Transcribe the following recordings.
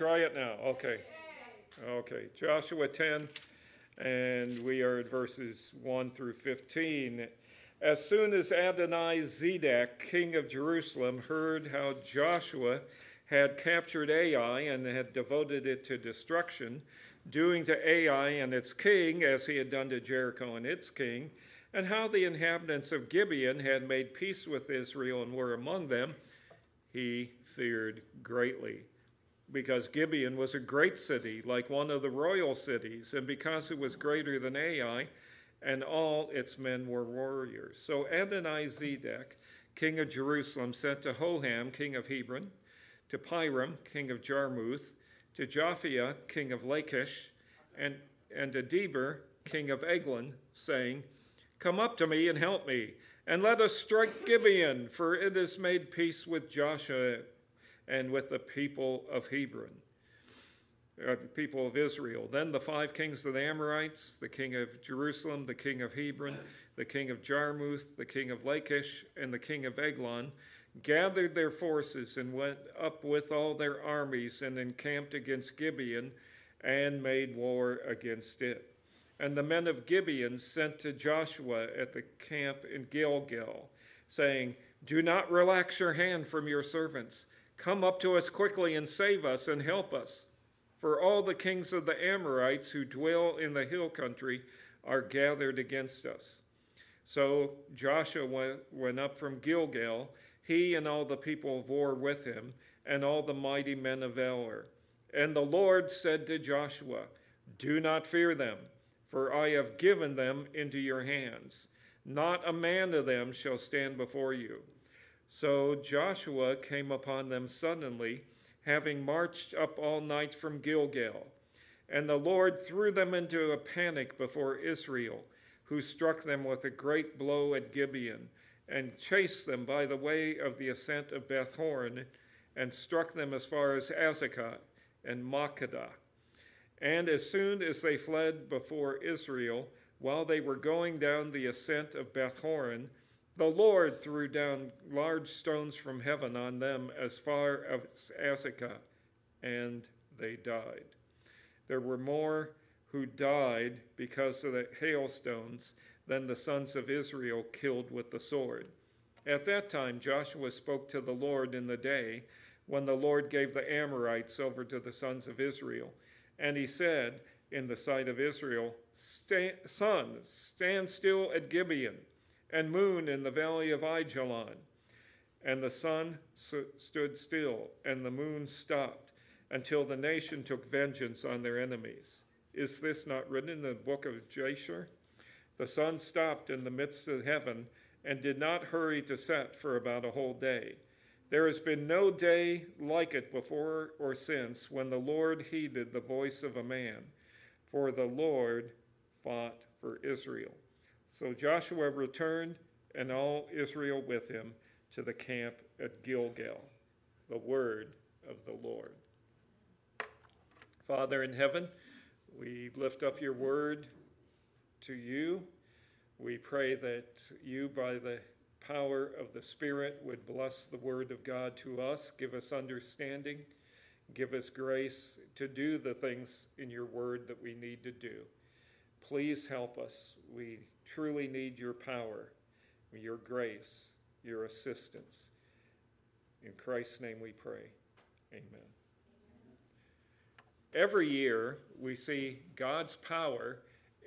try it now. Okay. Okay. Joshua 10, and we are at verses 1 through 15. As soon as Adonai Zedek, king of Jerusalem, heard how Joshua had captured Ai and had devoted it to destruction, doing to Ai and its king as he had done to Jericho and its king, and how the inhabitants of Gibeon had made peace with Israel and were among them, he feared greatly. Because Gibeon was a great city, like one of the royal cities, and because it was greater than Ai, and all its men were warriors. So Adonai Zedek, king of Jerusalem, sent to Hoham, king of Hebron, to Piram, king of Jarmuth, to Japhia, king of Lachish, and, and to Debir, king of Eglon, saying, Come up to me and help me, and let us strike Gibeon, for it has made peace with Joshua and with the people of Hebron uh, people of Israel. Then the five kings of the Amorites, the king of Jerusalem, the king of Hebron, the king of Jarmuth, the king of Lachish, and the king of Eglon, gathered their forces and went up with all their armies and encamped against Gibeon and made war against it. And the men of Gibeon sent to Joshua at the camp in Gilgal, saying, Do not relax your hand from your servants. Come up to us quickly and save us and help us. For all the kings of the Amorites who dwell in the hill country are gathered against us. So Joshua went, up from Gilgal, he and all the people of war with him, and all the mighty men of valor. And the Lord said to Joshua, Do not fear them, for I have given them into your hands. Not a man of them shall stand before you. So Joshua came upon them suddenly having marched up all night from Gilgal. And the Lord threw them into a panic before Israel, who struck them with a great blow at Gibeon, and chased them by the way of the ascent of Beth Horon, and struck them as far as Azekah and Makkedah. And as soon as they fled before Israel, while they were going down the ascent of Beth Horon, the Lord threw down large stones from heaven on them as far as Azekah, and they died. There were more who died because of the hailstones than the sons of Israel killed with the sword. At that time, Joshua spoke to the Lord in the day when the Lord gave the Amorites over to the sons of Israel. And he said, in the sight of Israel, Sun, stand still at Gibeon and moon in the valley of Aijalon. And the sun stood still, and the moon stopped, until the nation took vengeance on their enemies. Is this not written in the book of Jasher? The sun stopped in the midst of heaven and did not hurry to set for about a whole day. There has been no day like it before or since when the Lord heeded the voice of a man, for the Lord fought for Israel. So Joshua returned, and all Israel with him, to the camp at Gilgal. The word of the Lord. Father in heaven, we lift up your word to you. We pray that you, by the power of the Spirit, would bless the word of God to us, give us understanding, give us grace to do the things in your word that we need to do. Please help us. We truly need your power, your grace, your assistance. In Christ's name we pray. Amen. Every year we see God's power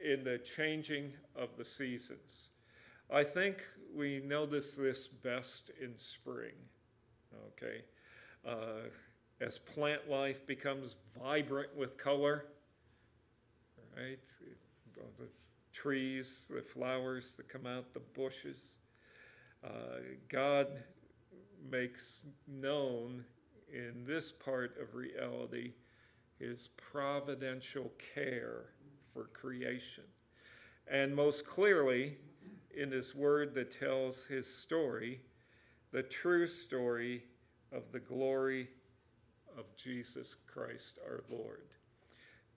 in the changing of the seasons. I think we notice this best in spring. Okay. Uh, as plant life becomes vibrant with color, right? Trees, the flowers that come out, the bushes. Uh, God makes known in this part of reality his providential care for creation. And most clearly, in his word that tells his story, the true story of the glory of Jesus Christ our Lord.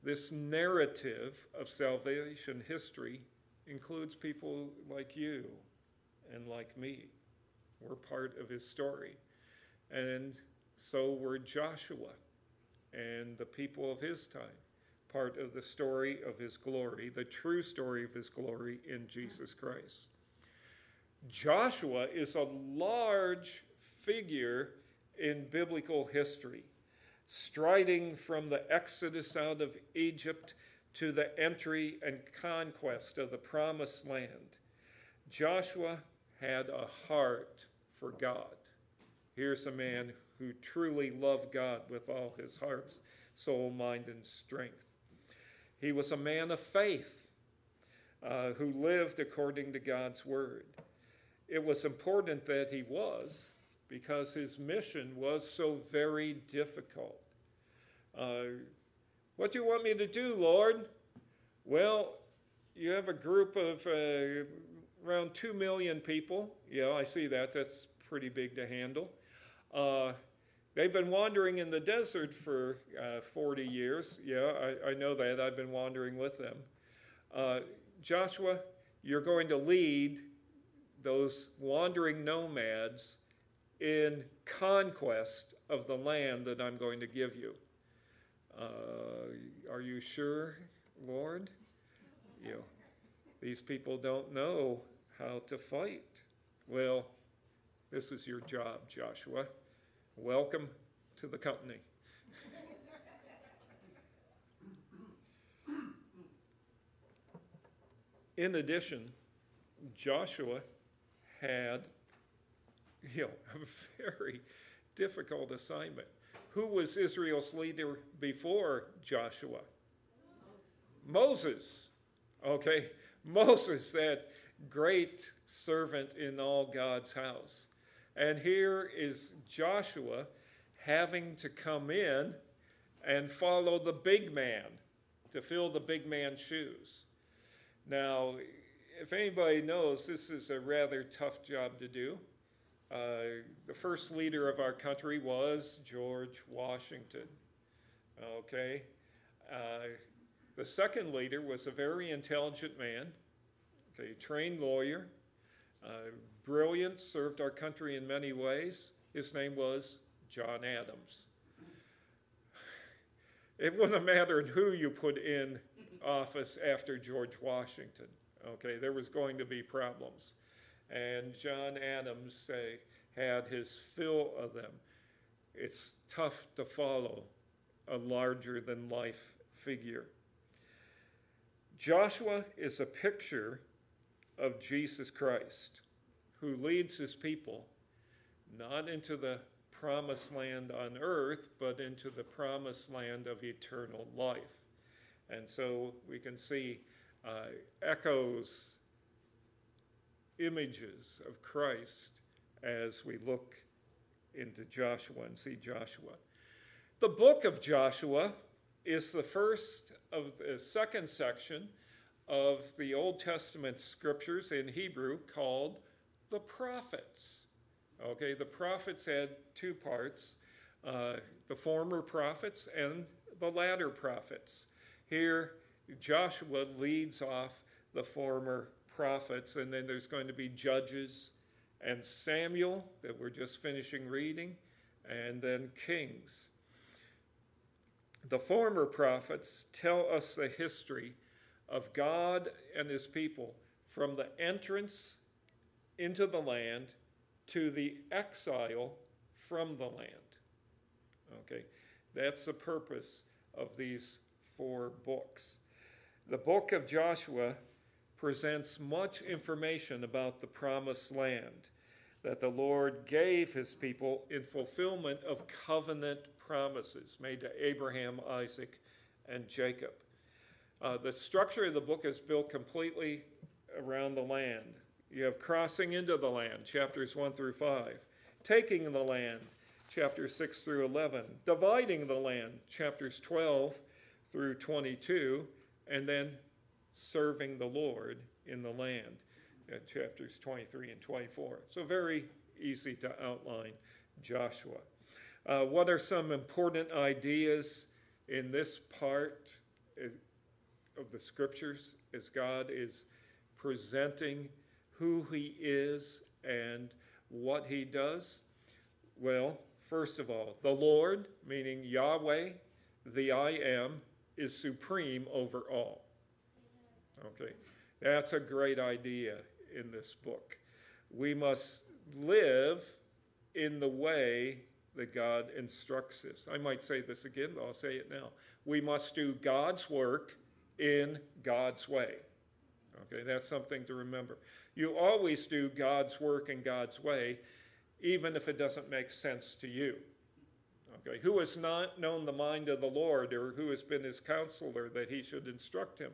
This narrative of salvation history includes people like you and like me. We're part of his story. And so were Joshua and the people of his time, part of the story of his glory, the true story of his glory in Jesus Christ. Joshua is a large figure in biblical history, striding from the exodus out of Egypt to the entry and conquest of the promised land. Joshua had a heart for God. Here's a man who truly loved God with all his heart, soul, mind, and strength. He was a man of faith uh, who lived according to God's word. It was important that he was because his mission was so very difficult. Uh, what do you want me to do, Lord? Well, you have a group of uh, around 2 million people. Yeah, I see that. That's pretty big to handle. Uh, they've been wandering in the desert for uh, 40 years. Yeah, I, I, know that. I've been wandering with them. Uh, Joshua, you're going to lead those wandering nomads in conquest of the land that I'm going to give you. Uh, are you sure, Lord? You know, these people don't know how to fight. Well, this is your job, Joshua. Welcome to the company. In addition, Joshua had you know, a very difficult assignment. Who was Israel's leader before Joshua? Moses. Okay, Moses, that great servant in all God's house. And here is Joshua having to come in and follow the big man to fill the big man's shoes. Now, if anybody knows, this is a rather tough job to do. Uh, the first leader of our country was George Washington. Okay? Uh, the second leader was a very intelligent man, okay, trained lawyer, uh, brilliant, served our country in many ways. His name was John Adams. It wouldn't have mattered who you put in office after George Washington. Okay, there was going to be problems and John Adams uh, had his fill of them. It's tough to follow a larger than life figure. Joshua is a picture of Jesus Christ who leads his people not into the promised land on earth, but into the promised land of eternal life. And so we can see uh, echoes images of Christ as we look into Joshua and see Joshua. The book of Joshua is the first of the second section of the Old Testament scriptures in Hebrew called the prophets. Okay, the prophets had two parts uh, the former prophets and the latter prophets. Here, Joshua leads off the former prophets, and then there's going to be Judges and Samuel that we're just finishing reading, and then Kings. The former prophets tell us the history of God and his people from the entrance into the land to the exile from the land. Okay, that's the purpose of these four books. The book of Joshua presents much information about the promised land that the Lord gave his people in fulfillment of covenant promises made to Abraham, Isaac, and Jacob. Uh, the structure of the book is built completely around the land. You have crossing into the land, chapters 1 through 5, taking the land, chapters 6 through 11, dividing the land, chapters 12 through 22, and then serving the Lord in the land, uh, chapters 23 and 24. So, very easy to outline Joshua. Uh, what are some important ideas in this part of the scriptures as God is presenting who he is and what he does? Well, first of all, the Lord, meaning Yahweh, the I am, is supreme over all. Okay, that's a great idea in this book. We must live in the way that God instructs us. I might say this again, but I'll say it now. We must do God's work in God's way. Okay, that's something to remember. You always do God's work in God's way, even if it doesn't make sense to you. Okay, who has not known the mind of the Lord or who has been his counselor that he should instruct him?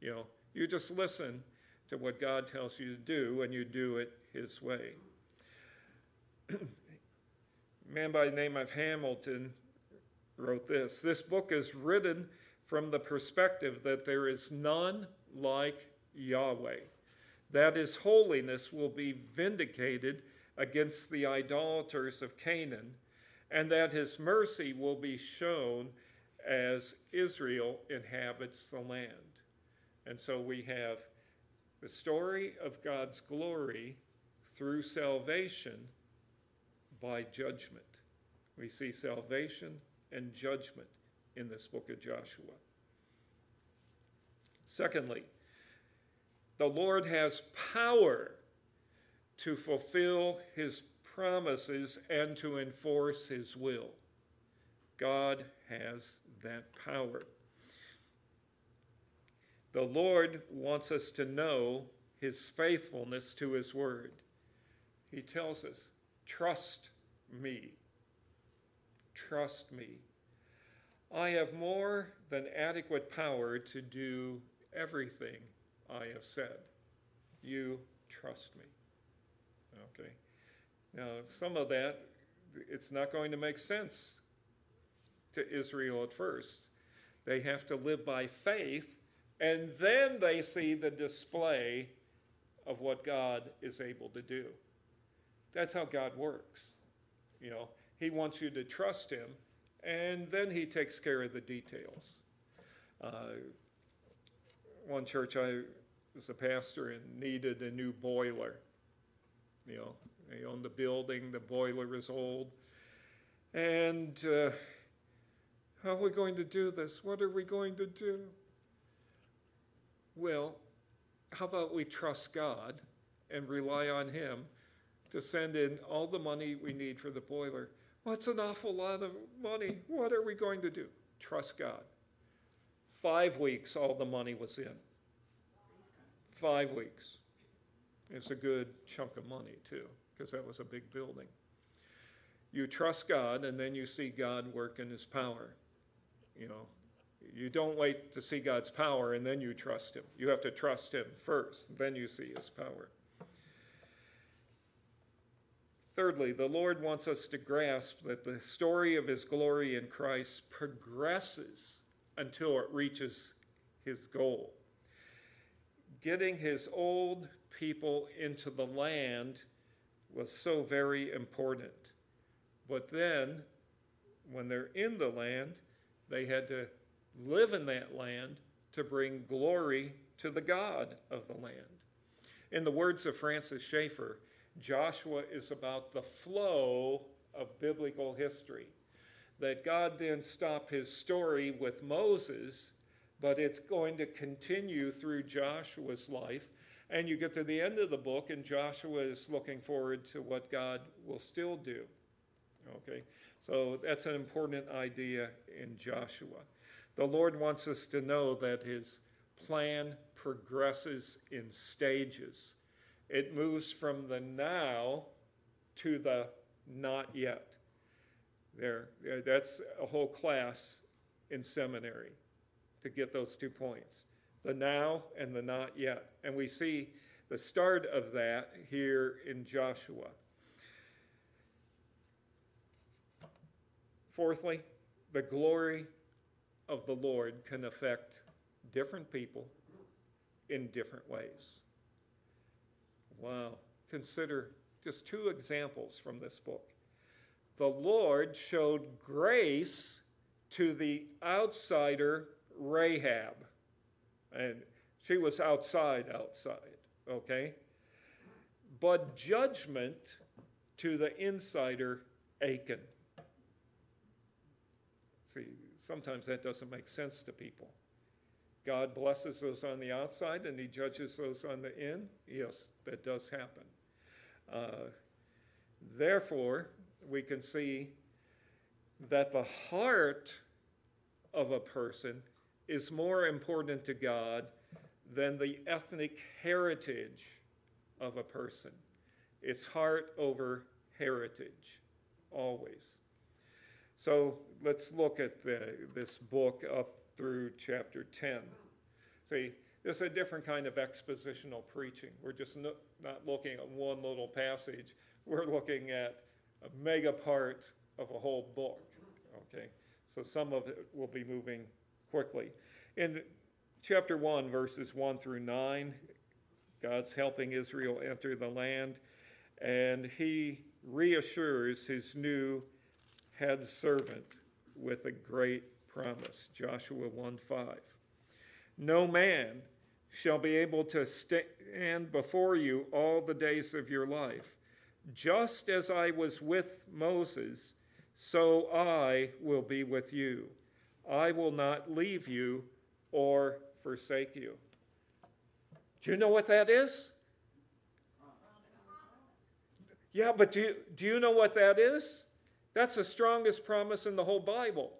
You know, you just listen to what God tells you to do and you do it his way. A man by the name of Hamilton wrote this This book is written from the perspective that there is none like Yahweh, that his holiness will be vindicated against the idolaters of Canaan, and that his mercy will be shown as Israel inhabits the land. And so we have the story of God's glory through salvation by judgment. We see salvation and judgment in this book of Joshua. Secondly, the Lord has power to fulfill his promises and to enforce his will. God has that power. The Lord wants us to know his faithfulness to his word. He tells us, Trust me. Trust me. I have more than adequate power to do everything I have said. You trust me. Okay. Now, some of that, it's not going to make sense to Israel at first. They have to live by faith, and then they see the display of what God is able to do. That's how God works. You know, He wants you to trust Him, and then He takes care of the details. Uh, one church I was a pastor and needed a new boiler. You know, they own the building, the boiler is old. And uh, how are we going to do this? What are we going to do? Well, how about we trust God and rely on Him to send in all the money we need for the boiler? It's an awful lot of money. What are we going to do? Trust God. Five weeks, all the money was in. Five weeks. It's a good chunk of money, too, because that was a big building. You trust God, and then you see God work in His power. You know, you don't wait to see God's power and then you trust Him. You have to trust Him first, then you see His power. Thirdly, the Lord wants us to grasp that the story of His glory in Christ progresses until it reaches His goal. Getting His old people into the land was so very important. But then, when they're in the land, they had to live in that land to bring glory to the God of the land. In the words of Francis Schaeffer, Joshua is about the flow of biblical history. That God then stopped his story with Moses, but it's going to continue through Joshua's life. And you get to the end of the book, and Joshua is looking forward to what God will still do. Okay, so that's an important idea in Joshua. The Lord wants us to know that his plan progresses in stages. It moves from the now to the not yet. There, that's a whole class in seminary to get those two points the now and the not yet. And we see the start of that here in Joshua. Fourthly, the glory of the Lord can affect different people in different ways. Wow. Consider just two examples from this book. The Lord showed grace to the outsider Rahab. And she was outside, outside, okay? But judgment to the insider Achan. See, sometimes that doesn't make sense to people. God blesses those on the outside and he judges those on the in. Yes, that does happen. Uh, therefore, we can see that the heart of a person is more important to God than the ethnic heritage of a person. It's heart over heritage, always. So let's look at the, this book up through chapter 10. See, this is a different kind of expositional preaching. We're just no, not looking at one little passage, we're looking at a mega part of a whole book. Okay? So some of it will be moving quickly. In chapter 1, verses 1 through 9, God's helping Israel enter the land, and he reassures his new head servant with a great promise. Joshua 1 5. No man shall be able to stand before you all the days of your life. Just as I was with Moses, so I will be with you. I will not leave you or forsake you. Do you know what that is? Yeah, but do you, do you know what that is? That's the strongest promise in the whole Bible.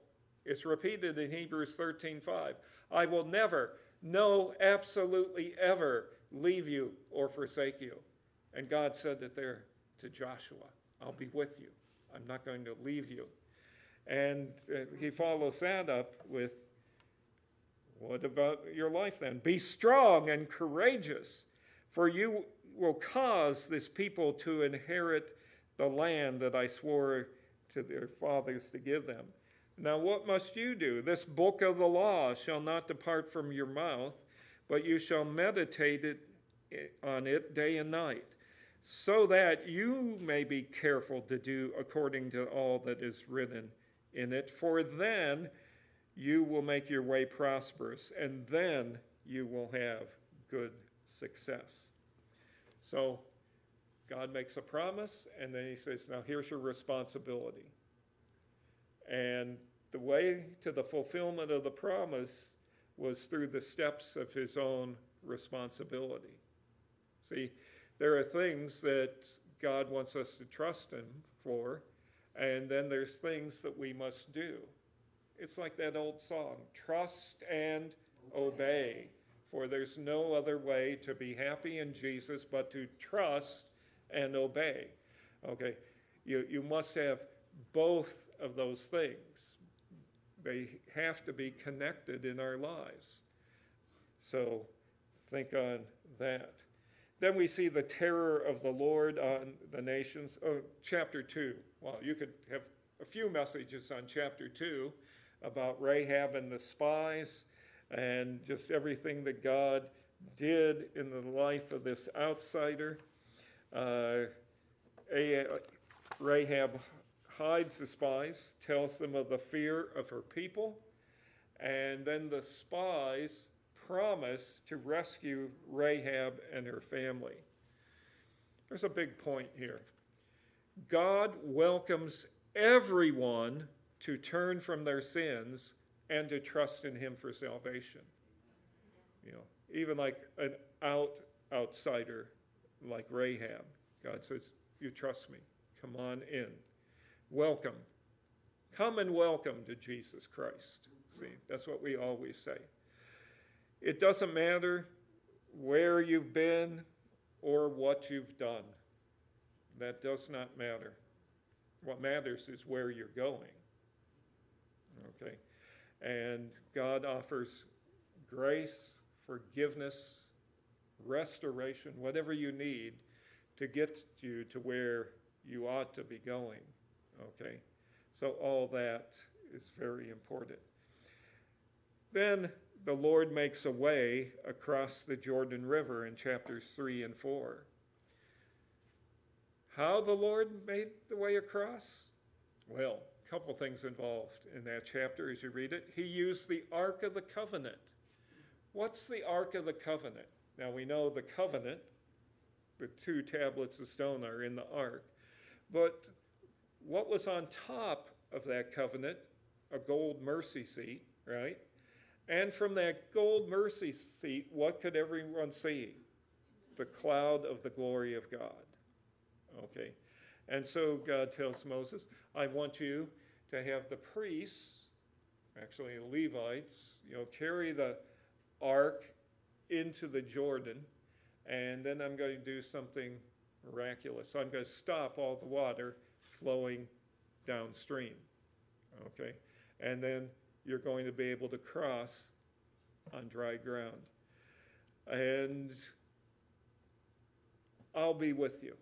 It's repeated in Hebrews 13:5. I will never, no, absolutely ever leave you or forsake you. And God said it there to Joshua. I'll be with you. I'm not going to leave you. And uh, he follows that up with, What about your life then? Be strong and courageous, for you will cause this people to inherit the land that I swore to their fathers to give them. Now, what must you do? This book of the law shall not depart from your mouth, but you shall meditate it, eh, on it day and night, so that you may be careful to do according to all that is written in it. For then you will make your way prosperous, and then you will have good success. So, God makes a promise, and then He says, Now here's your responsibility. And the way to the fulfillment of the promise was through the steps of his own responsibility. See, there are things that God wants us to trust him for, and then there's things that we must do. It's like that old song trust and obey, for there's no other way to be happy in Jesus but to trust and obey. Okay, you, you must have both of those things they have to be connected in our lives. So think on that. Then we see the terror of the Lord on the nations. Oh, chapter 2. Well, you could have a few messages on chapter 2 about Rahab and the spies and just everything that God did in the life of this outsider. Uh, Rahab hides the spies, tells them of the fear of her people, and then the spies promise to rescue Rahab and her family. There's a big point here. God welcomes everyone to turn from their sins and to trust in him for salvation. You know, even like an out outsider like Rahab, God says, "You trust me. Come on in." welcome. Come and welcome to Jesus Christ. See, that's what we always say. It doesn't matter where you've been or what you've done. That does not matter. What matters is where you're going. Okay? And God offers grace, forgiveness, restoration, whatever you need to get you to where you ought to be going. Okay? So all that is very important. Then the Lord makes a way across the Jordan River in chapters 3 and 4. How the Lord made the way across? Well, a couple things involved in that chapter as you read it. He used the Ark of the Covenant. What's the Ark of the Covenant? Now we know the covenant, the two tablets of stone are in the ark, but what was on top of that covenant a gold mercy seat, right? And from that gold mercy seat, what could everyone see? The cloud of the glory of God. Okay. And so God tells Moses, I want you to have the priests, actually Levites, you know, carry the ark into the Jordan, and then I'm going to do something miraculous. I'm going to stop all the water flowing downstream. Okay? And then you're going to be able to cross on dry ground. And I'll be with you.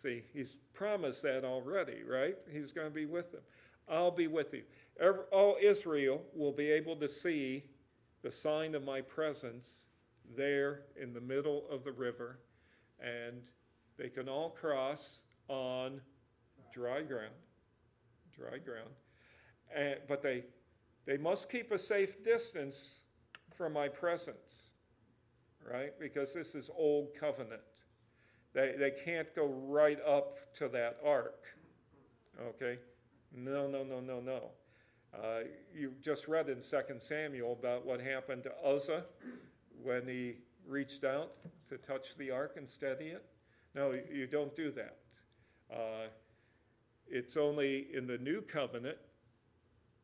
See, he's promised that already, right? He's going to be with them. I'll be with you. All Israel will be able to see the sign of my presence there in the middle of the river, and they can all cross on dry ground. Dry ground. And, but they, they must keep a safe distance from my presence, right? Because this is old covenant. They, they can't go right up to that ark, okay? No, no, no, no, no. Uh, you just read in 2 Samuel about what happened to Uzzah when he reached out to touch the ark and steady it. No, you don't do that. Uh, it's only in the new covenant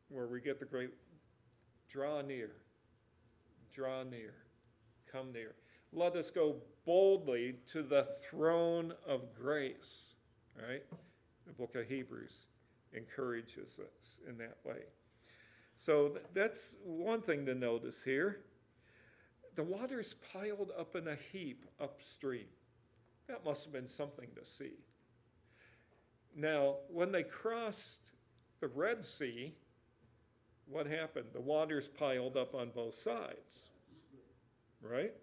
where we get the great draw near, draw near, come near. Let us go boldly to the throne of grace, right? The book of Hebrews encourages us in that way. So that's one thing to notice here. The water's piled up in a heap upstream. That must have been something to see. Now, when they crossed the Red Sea, what happened? The water's piled up on both sides, right?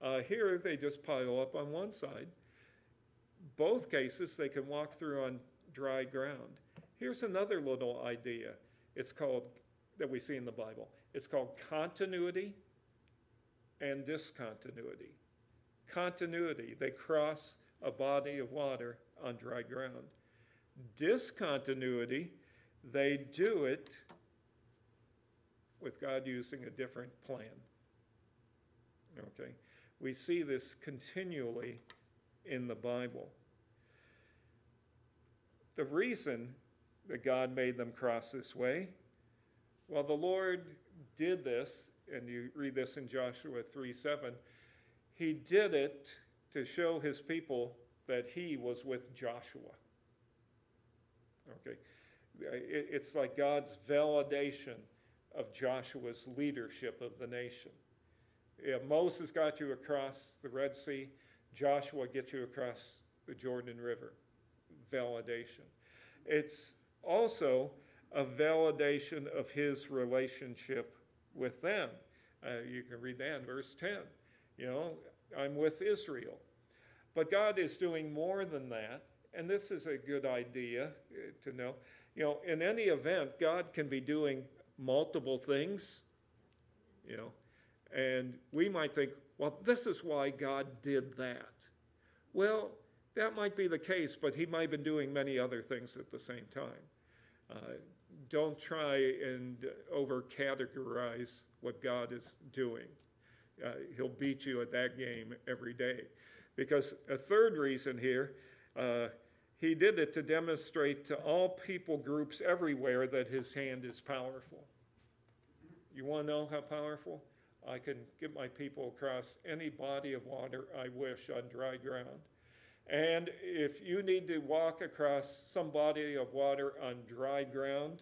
Uh, here, they just pile up on one side. Both cases, they can walk through on dry ground. Here's another little idea. It's called, that we see in the Bible. It's called continuity and discontinuity. Continuity, they cross a body of water on dry ground. Discontinuity, they do it with God using a different plan. Okay? We see this continually in the Bible. The reason that God made them cross this way? Well, the Lord did this, and you read this in Joshua 3 7. He did it to show his people that he was with Joshua. Okay. It's like God's validation of Joshua's leadership of the nation. Yeah, Moses got you across the Red Sea, Joshua gets you across the Jordan River. Validation. It's also a validation of his relationship with them. Uh, you can read that in verse 10. You know, I'm with Israel. But God is doing more than that, and this is a good idea uh, to know. You know, in any event, God can be doing multiple things, you know, and we might think, well, this is why God did that. Well, that might be the case, but He might have been doing many other things at the same time. Uh, don't try and over categorize what God is doing. Uh, he'll beat you at that game every day. Because a third reason here, uh, he did it to demonstrate to all people groups everywhere that his hand is powerful. You want to know how powerful? I can get my people across any body of water I wish on dry ground. And if you need to walk across some body of water on dry ground,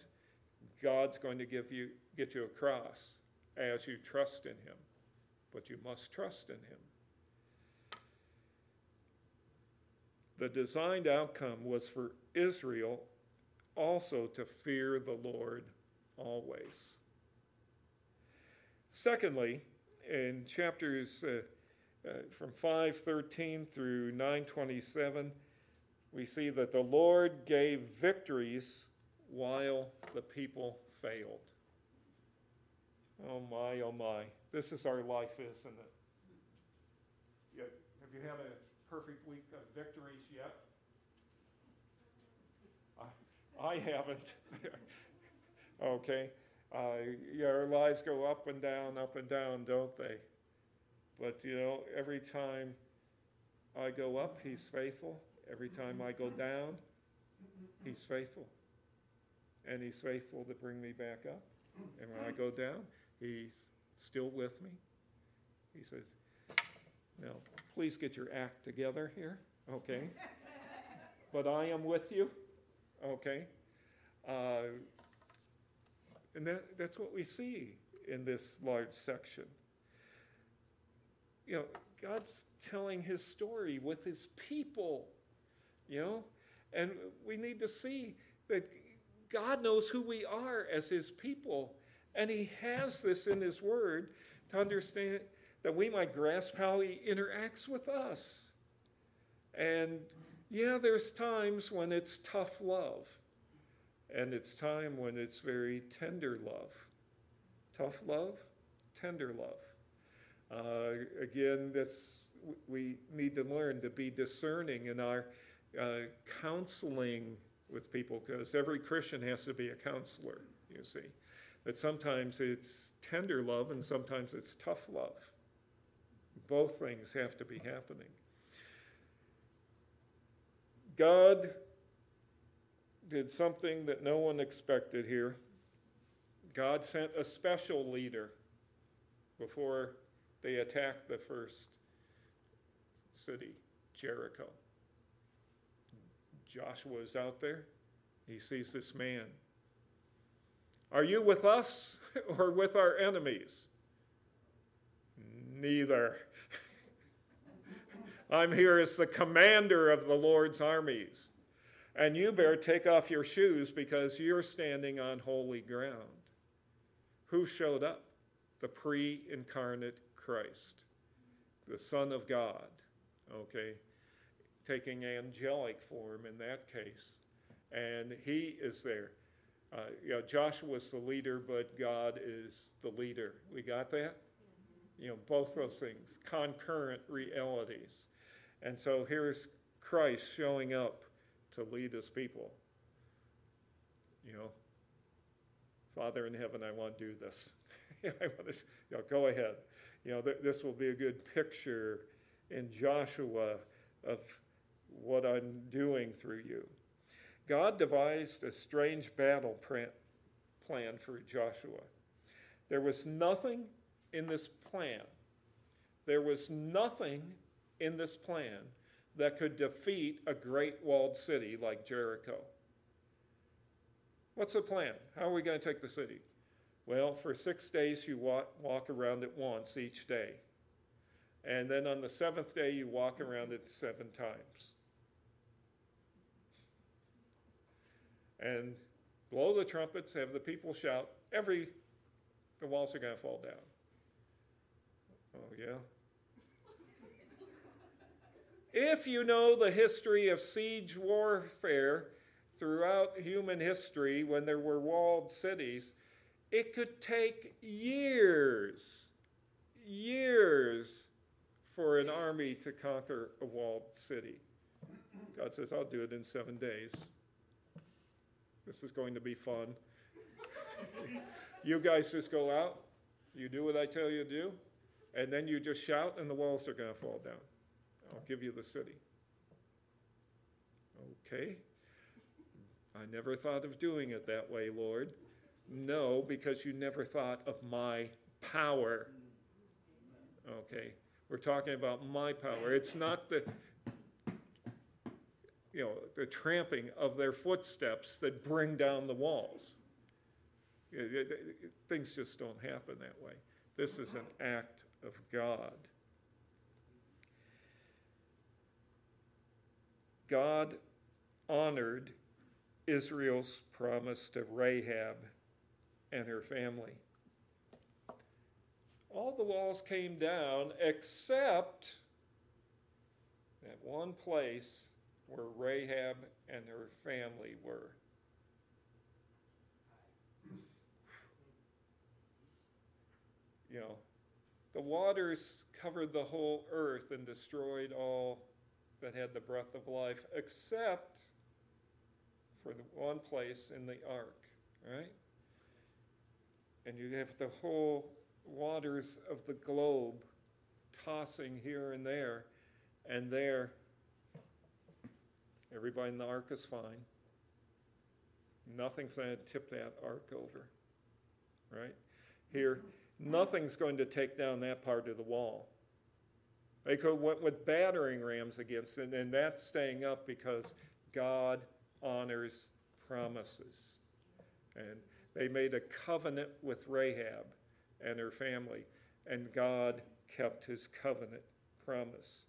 God's going to give you, get you across as you trust in Him. But you must trust in Him. The designed outcome was for Israel also to fear the Lord always. Secondly, in chapters uh, uh, from 513 through 927, we see that the Lord gave victories while the people failed. Oh my, oh my. This is our life, isn't it? Have you had a perfect week of victories yet? I, I haven't. Okay? Uh, yeah, our lives go up and down, up and down, don't they? But, you know, every time I go up, He's faithful. Every time I go down, He's faithful. And He's faithful to bring me back up. And when I go down, He's still with me. He says, Now, please get your act together here, okay? but I am with you, okay? Uh, and that, that's what we see in this large section. You know, God's telling his story with his people, you know, and we need to see that God knows who we are as his people, and he has this in his word to understand that we might grasp how he interacts with us. And yeah, there's times when it's tough love, and it's time when it's very tender love. Tough love, tender love. Uh, again, that's, we need to learn to be discerning in our uh, counseling with people because every Christian has to be a counselor, you see. That sometimes it's tender love and sometimes it's tough love. Both things have to be happening. God did something that no one expected here. God sent a special leader before they attacked the first city, Jericho. Joshua is out there. He sees this man. Are you with us or with our enemies? Neither. I'm here as the commander of the Lord's armies. And you better take off your shoes because you're standing on holy ground. Who showed up? The pre incarnate Christ, the Son of God, okay, taking angelic form in that case. And he is there. Uh, you know, Joshua's the leader, but God is the leader. We got that? You know, both those things, concurrent realities. And so here's Christ showing up to lead his people. You know, Father in heaven, I want to do this. I want to, you know, go ahead. You know, th- this will be a good picture in Joshua of what I'm doing through you. God devised a strange battle plan for Joshua. There was nothing in this plan, there was nothing in this plan that could defeat a great walled city like Jericho. What's the plan? How are we going to take the city? Well, for six days you walk, walk around it once each day. And then on the seventh day you walk around it seven times. And blow the trumpets, have the people shout, every, the walls are going to fall down. Oh, yeah? if you know the history of siege warfare throughout human history when there were walled cities, it could take years, years for an army to conquer a walled city. God says, I'll do it in seven days. This is going to be fun. you guys just go out, you do what I tell you to do, and then you just shout, and the walls are going to fall down. I'll give you the city. Okay. I never thought of doing it that way, Lord. No, because you never thought of my power. Okay. We're talking about my power. It's not the you know, the tramping of their footsteps that bring down the walls. Things just don't happen that way. This is an act of God. God honored Israel's promise to Rahab and her family. All the walls came down except that one place where Rahab and her family were. You know, the waters covered the whole earth and destroyed all that had the breath of life, except for the one place in the ark, right? and you have the whole waters of the globe tossing here and there and there. Everybody in the ark is fine. Nothing's going to tip that ark over, right? Here, mm-hmm. nothing's going to take down that part of the wall. They could went with battering rams against it, and that's staying up because God honors promises. And they made a covenant with Rahab and her family, and God kept his covenant promise.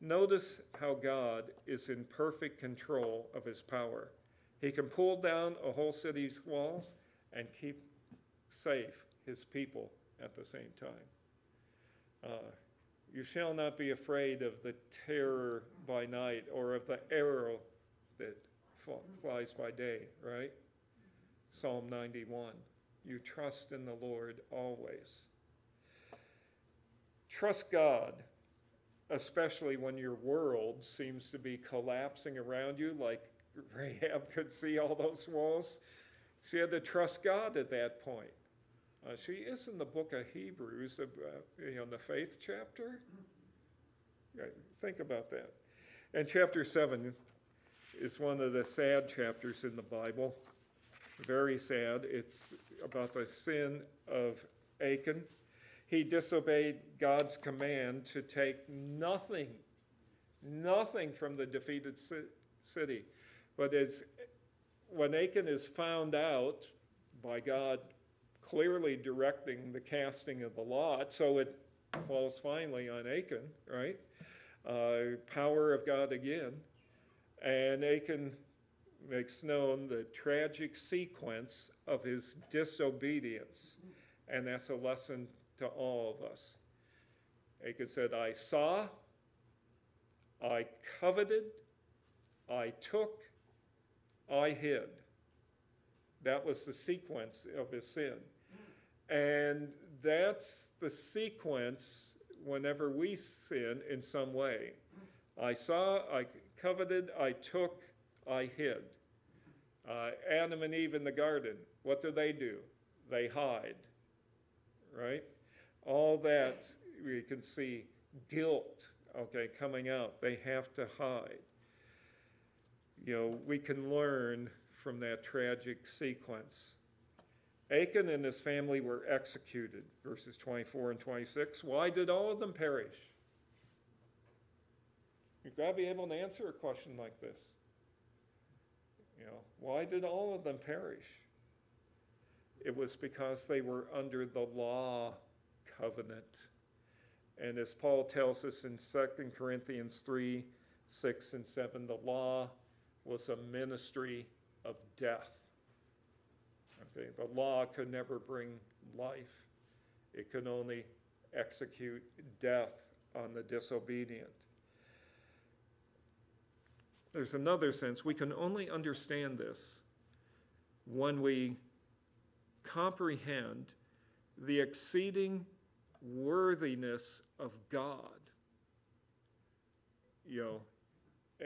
Notice how God is in perfect control of his power. He can pull down a whole city's walls and keep safe his people at the same time. Uh, you shall not be afraid of the terror by night or of the arrow that flies by day, right? Psalm 91. You trust in the Lord always. Trust God, especially when your world seems to be collapsing around you, like Rahab could see all those walls. She had to trust God at that point. Uh, she is in the book of Hebrews, uh, you know, in the faith chapter. Yeah, think about that. And chapter 7 is one of the sad chapters in the Bible. Very sad. It's about the sin of Achan. He disobeyed God's command to take nothing, nothing from the defeated city. But as when Achan is found out by God clearly directing the casting of the lot, so it falls finally on Achan, right? Uh, power of God again. And Achan makes known the tragic sequence of his disobedience. And that's a lesson to all of us. Achan said, I saw, I coveted, I took, I hid. That was the sequence of his sin. And that's the sequence whenever we sin in some way. I saw, I coveted, I took, I hid. Uh, Adam and Eve in the garden, what do they do? They hide, right? All that we can see guilt, okay, coming out. They have to hide. You know, we can learn from that tragic sequence. Achan and his family were executed, verses 24 and 26. Why did all of them perish? You've got to be able to answer a question like this. You know, why did all of them perish? It was because they were under the law covenant. And as Paul tells us in 2 Corinthians 3 6 and 7, the law was a ministry of death. Okay, the law could never bring life, it could only execute death on the disobedient. There's another sense. We can only understand this when we comprehend the exceeding worthiness of God. You know,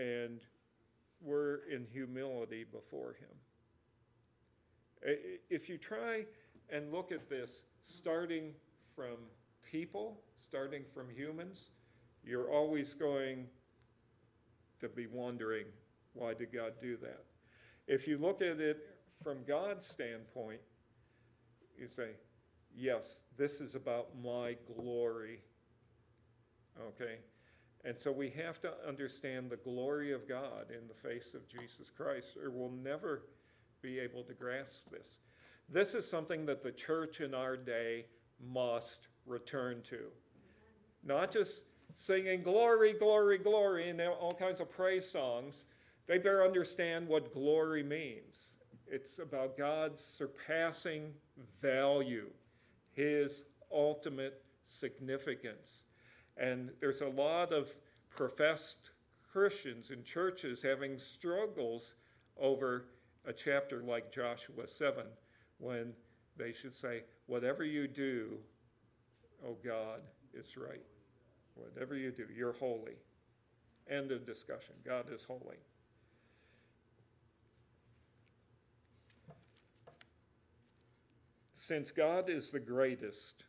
and we're in humility before Him. If you try and look at this starting from people, starting from humans, you're always going to be wondering, why did God do that? If you look at it from God's standpoint, you say, yes, this is about my glory. Okay? And so we have to understand the glory of God in the face of Jesus Christ, or we'll never be able to grasp this. This is something that the church in our day must return to. Not just singing glory, glory, glory, and all kinds of praise songs. They better understand what glory means. It's about God's surpassing value, His ultimate significance. And there's a lot of professed Christians and churches having struggles over a chapter like Joshua 7 when they should say, Whatever you do, oh God, is right. Whatever you do, you're holy. End of discussion. God is holy. Since God is the greatest,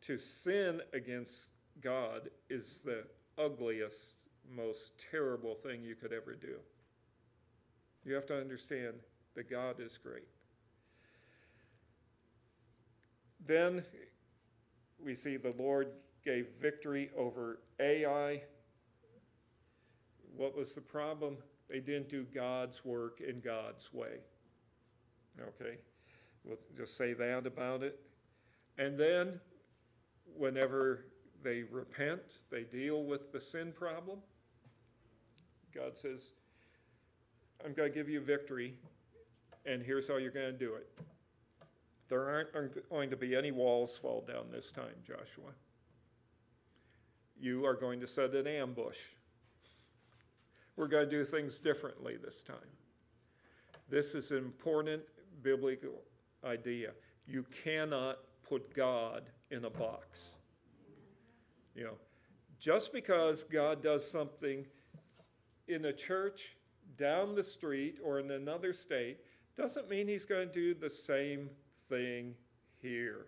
to sin against God is the ugliest, most terrible thing you could ever do. You have to understand that God is great. Then we see the Lord gave victory over Ai. What was the problem? They didn't do God's work in God's way. Okay? We'll just say that about it. And then, whenever they repent, they deal with the sin problem. God says, I'm going to give you victory, and here's how you're going to do it. There aren't going to be any walls fall down this time, Joshua. You are going to set an ambush. We're going to do things differently this time. This is an important biblical idea. You cannot put God in a box. You know, just because God does something in a church down the street or in another state doesn't mean he's going to do the same thing here.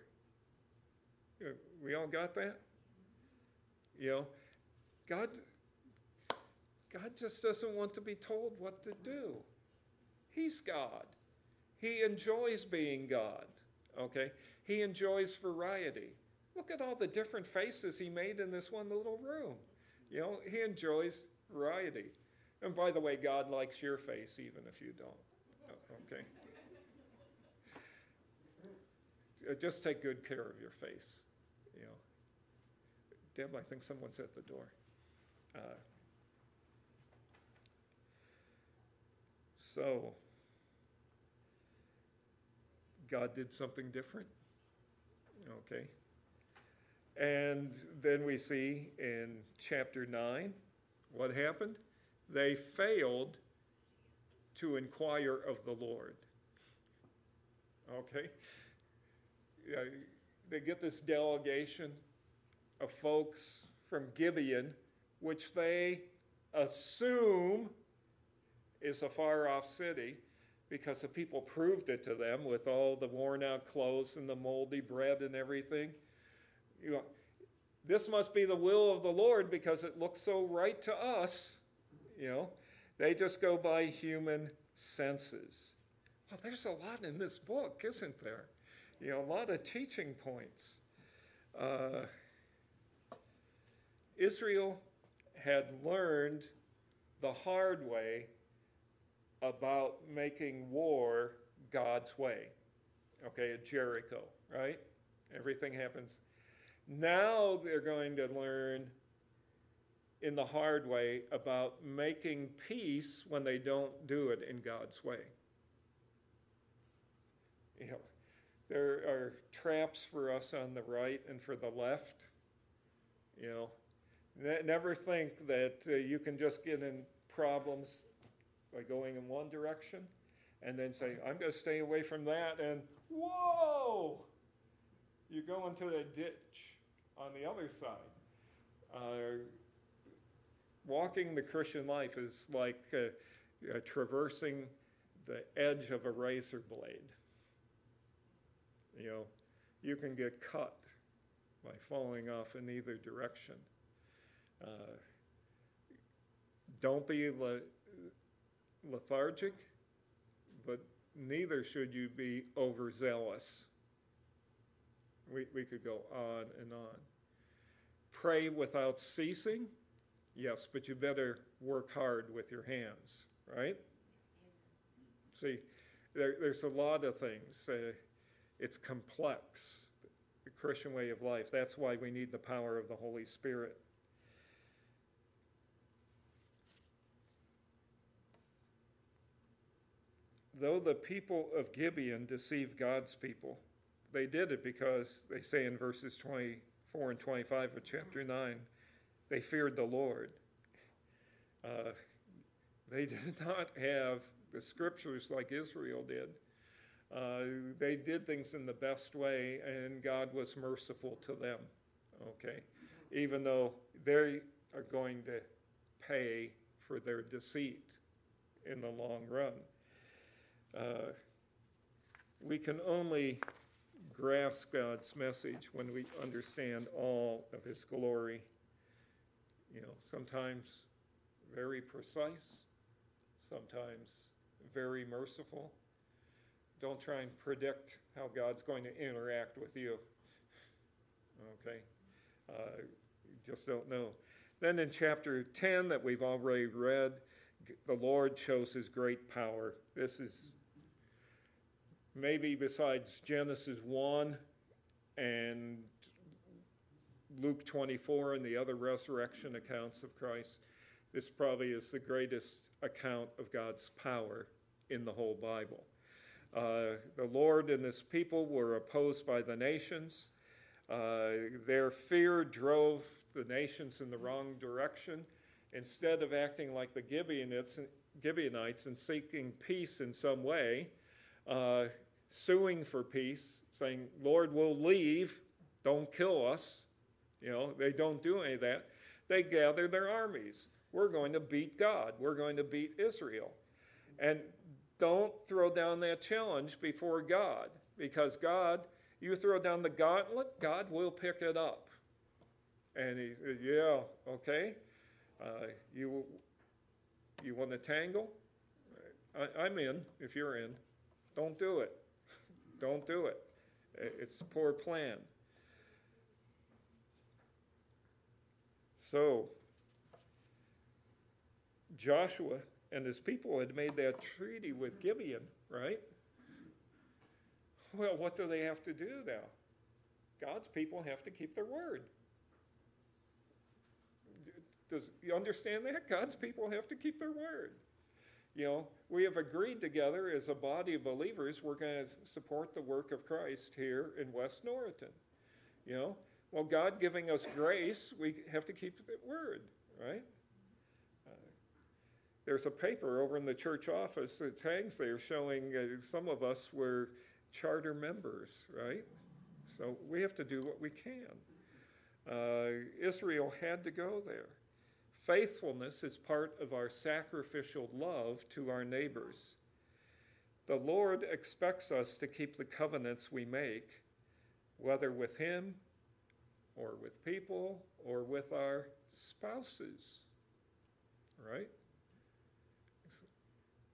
We all got that? You know, God God just doesn't want to be told what to do. He's God. He enjoys being God. Okay? He enjoys variety. Look at all the different faces he made in this one little room. You know, he enjoys variety. And by the way, God likes your face even if you don't. Okay? Uh, just take good care of your face. You know. Deb, I think someone's at the door. Uh, so, God did something different. Okay. And then we see in chapter 9 what happened? They failed to inquire of the Lord. Okay? They get this delegation of folks from Gibeon, which they assume is a far off city because the people proved it to them with all the worn out clothes and the moldy bread and everything. You know, this must be the will of the Lord because it looks so right to us. You know, they just go by human senses. Well, there's a lot in this book, isn't there? You know, a lot of teaching points. Uh, Israel had learned the hard way about making war God's way. Okay, at Jericho, right? Everything happens. Now they're going to learn in the hard way about making peace when they don't do it in God's way. You know, there are traps for us on the right and for the left. You know, ne- never think that uh, you can just get in problems by going in one direction and then say, I'm going to stay away from that, and whoa, you go into a ditch on the other side. Uh, walking the Christian life is like uh, uh, traversing the edge of a razor blade. You know, you can get cut by falling off in either direction. Uh, don't be le- lethargic, but neither should you be overzealous. We, we could go on and on. Pray without ceasing, yes, but you better work hard with your hands, right? See, there, there's a lot of things. Uh, it's complex, the Christian way of life. That's why we need the power of the Holy Spirit. Though the people of Gibeon deceived God's people, they did it because they say in verses 24 and 25 of chapter 9, they feared the Lord. Uh, they did not have the scriptures like Israel did. Uh, they did things in the best way, and God was merciful to them. Okay? Even though they are going to pay for their deceit in the long run. Uh, we can only grasp God's message when we understand all of His glory. You know, sometimes very precise, sometimes very merciful. Don't try and predict how God's going to interact with you. Okay? Uh, you just don't know. Then in chapter 10, that we've already read, the Lord shows his great power. This is maybe besides Genesis 1 and Luke 24 and the other resurrection accounts of Christ, this probably is the greatest account of God's power in the whole Bible. Uh, the Lord and his people were opposed by the nations. Uh, their fear drove the nations in the wrong direction. Instead of acting like the Gibeonites, and seeking peace in some way, uh, suing for peace, saying, Lord, we'll leave, don't kill us. You know, they don't do any of that. They gather their armies. We're going to beat God. We're going to beat Israel. And don't throw down that challenge before God because God, you throw down the gauntlet, God will pick it up. And he said, Yeah, okay. Uh, you, you want to tangle? I, I'm in if you're in. Don't do it. Don't do it. It's a poor plan. So, Joshua and his people had made that treaty with Gibeon, right? Well, what do they have to do now? God's people have to keep their word. Does you understand that? God's people have to keep their word. You know, we have agreed together as a body of believers, we're going to support the work of Christ here in West Norriton. You know, well, God giving us grace, we have to keep the word, right? Uh, there's a paper over in the church office that hangs there showing uh, some of us were charter members, right? So we have to do what we can. Uh, Israel had to go there. Faithfulness is part of our sacrificial love to our neighbors. The Lord expects us to keep the covenants we make, whether with Him or with people or with our spouses. Right?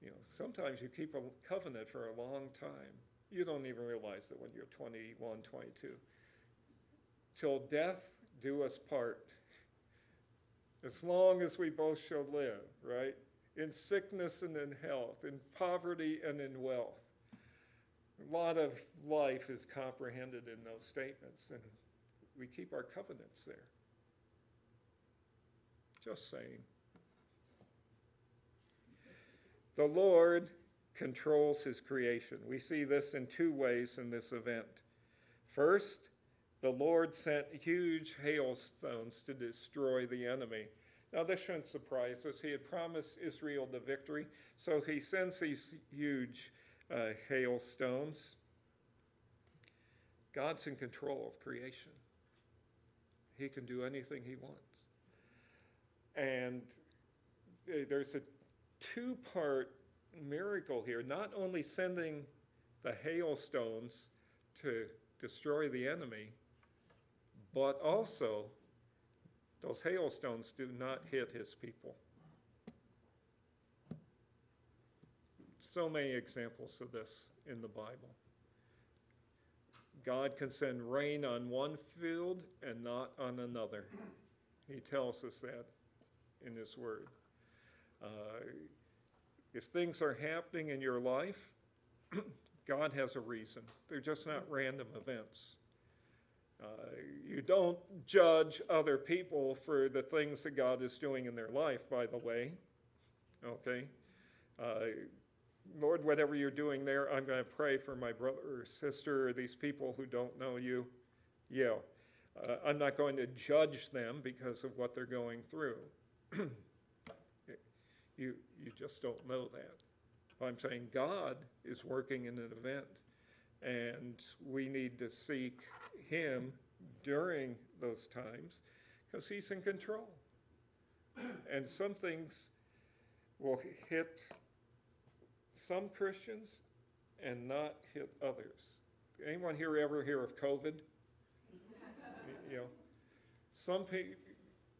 You know, sometimes you keep a covenant for a long time. You don't even realize that when you're 21, 22. Till death do us part as long as we both shall live, right? In sickness and in health, in poverty and in wealth. A lot of life is comprehended in those statements, and we keep our covenants there. Just saying. The Lord controls his creation. We see this in two ways in this event. First, the Lord sent huge hailstones to destroy the enemy. Now, this shouldn't surprise us. He had promised Israel the victory, so he sends these huge uh, hailstones. God's in control of creation, He can do anything He wants. And there's a two part miracle here not only sending the hailstones to destroy the enemy, but also, those hailstones do not hit his people. So many examples of this in the Bible. God can send rain on one field and not on another. He tells us that in His Word. Uh, if things are happening in your life, God has a reason. They're just not random events. Uh, you don't judge other people for the things that God is doing in their life, by the way. Okay? Uh, Lord, whatever you're doing there, I'm going to pray for my brother or sister or these people who don't know you. Yeah. Uh, I'm not going to judge them because of what they're going through. you, you just don't know that. I'm saying God is working in an event, and we need to seek him during those times because he's in control. And some things will hit some Christians and not hit others. anyone here ever hear of COVID? you know, some pe-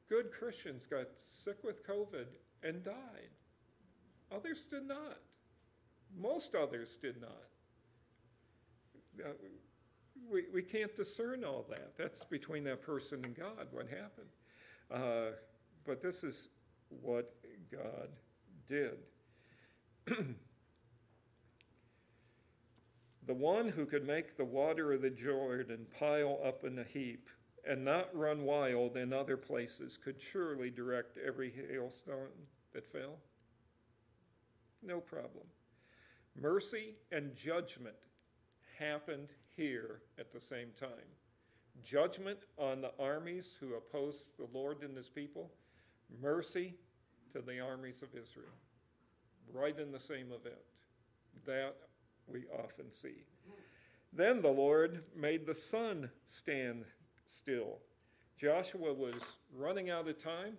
good Christians got sick with COVID and died. Others did not. Most others did not. We, we can't discern all that. That's between that person and God, what happened. Uh, but this is what God did. the one who could make the water of the Jordan pile up in a heap and not run wild in other places could surely direct every hailstone that fell. No problem. Mercy and judgment happened here at the same time. Judgment on the armies who oppose the Lord and his people, mercy to the armies of Israel. Right in the same event. That we often see. Then the Lord made the sun stand still. Joshua was running out of time.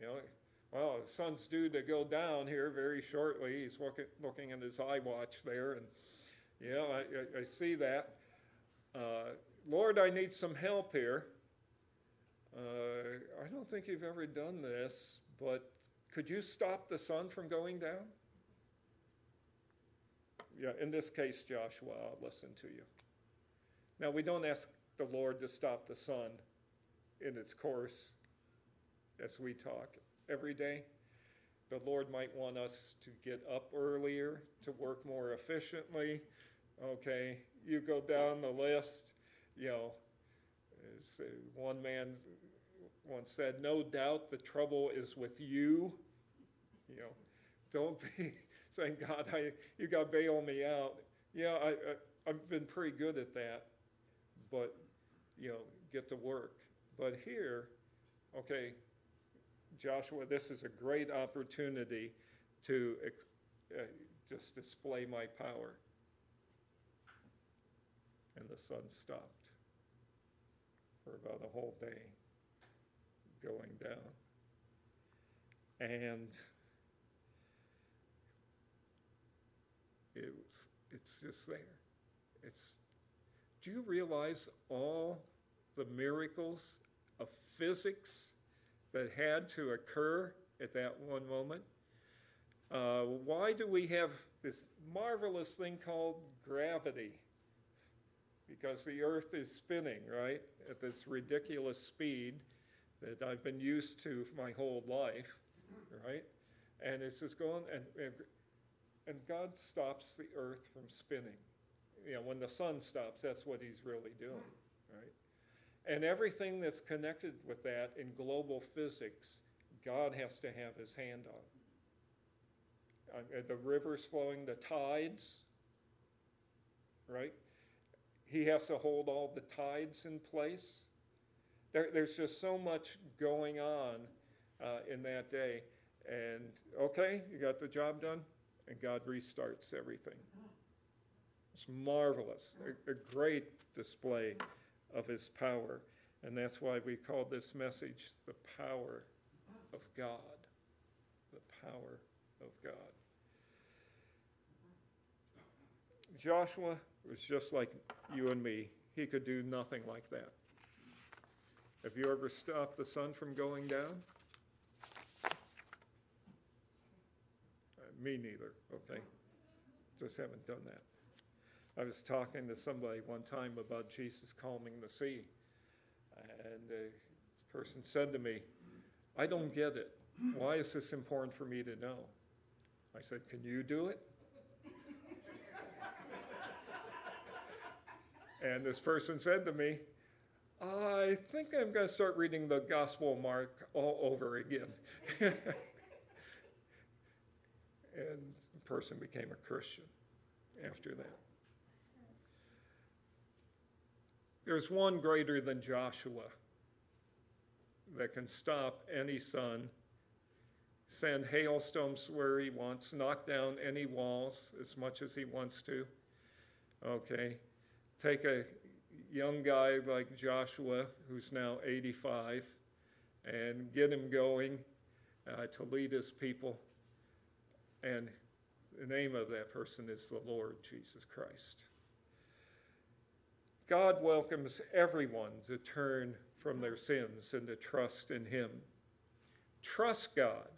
You know, well, the sun's due to go down here very shortly. He's looking, looking at his eye watch there, and you know, I, I, I see that. Uh, Lord, I need some help here. Uh, I don't think you've ever done this, but could you stop the sun from going down? Yeah, in this case, Joshua, I'll listen to you. Now, we don't ask the Lord to stop the sun in its course as we talk every day. The Lord might want us to get up earlier, to work more efficiently. Okay, you go down the list, you know, one man once said, no doubt the trouble is with you. You know, don't be saying, God, I, you got to bail me out. Yeah, I, I, I've been pretty good at that, but, you know, get to work. But here, okay, Joshua, this is a great opportunity to uh, just display my power. And the sun stopped for about a whole day going down. And it was, it's just there. It's, do you realize all the miracles of physics that had to occur at that one moment? Uh, why do we have this marvelous thing called gravity? Because the earth is spinning, right, at this ridiculous speed that I've been used to my whole life, right? And it's just going, and, and, God stops the earth from spinning. You know, when the sun stops, that's what he's really doing, right? And everything that's connected with that in global physics, God has to have his hand on. Uh, the rivers flowing, the tides, right? He has to hold all the tides in place. There, there's just so much going on uh, in that day. And okay, you got the job done, and God restarts everything. It's marvelous, a, a great display of his power. And that's why we call this message the power of God. The power of God. Joshua was just like you and me. He could do nothing like that. Have you ever stopped the sun from going down? Uh, me neither, okay? Just haven't done that. I was talking to somebody one time about Jesus calming the sea. And a person said to me, I don't get it. Why is this important for me to know? I said, Can you do it? And this person said to me, I think I'm going to start reading the Gospel of Mark all over again. and the person became a Christian after that. There's one greater than Joshua that can stop any sun, send hailstones where he wants, knock down any walls as much as he wants to. Okay, take a young guy like Joshua, who's now 85, and get him going uh, to lead his people. And the name of that person is the Lord Jesus Christ. God welcomes everyone to turn from their sins and to trust in Him. Trust God,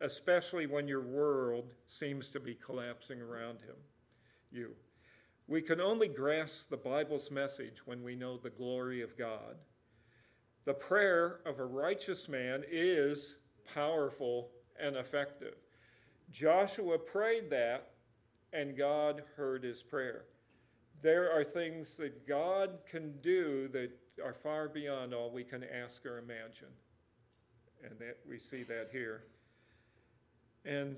especially when your world seems to be collapsing around him, you. We can only grasp the Bible's message when we know the glory of God. The prayer of a righteous man is powerful and effective. Joshua prayed that, and God heard his prayer. There are things that God can do that are far beyond all we can ask or imagine. And that we see that here. And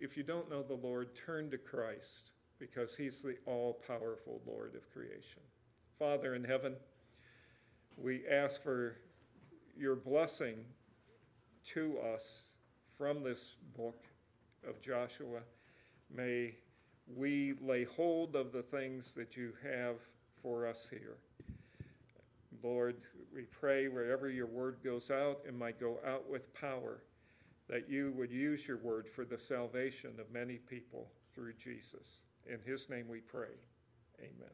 if you don't know the Lord, turn to Christ because he's the all powerful Lord of creation. Father in heaven, we ask for your blessing to us from this book of Joshua. May we lay hold of the things that you have for us here. Lord, we pray wherever your word goes out, it might go out with power, that you would use your word for the salvation of many people through Jesus. In his name we pray. Amen.